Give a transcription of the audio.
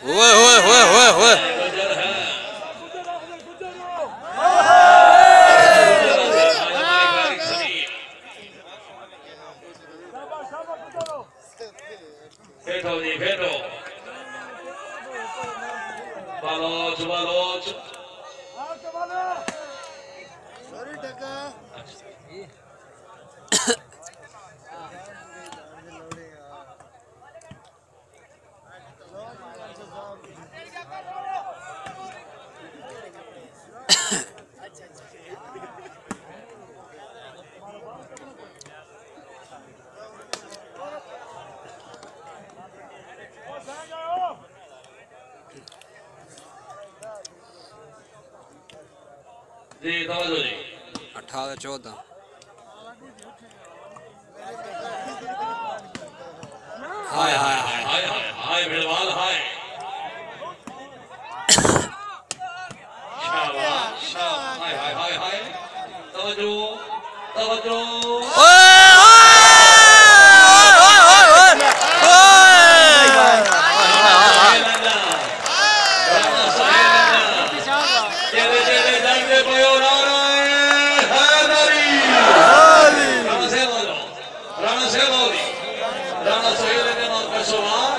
오해 오해 오해 오해 오해 배터니 배터 바로 주바로 주 جی توجہ جی اٹھارہ چودہ۔ ہائے ہائے ہائے۔ ہائے ہائے ہائے۔ بلوال ہائے شاباش ہائے ہائے ہائے ہائے۔ توجہ توجہ۔ Celovi. Rana Soyer'den arkası var.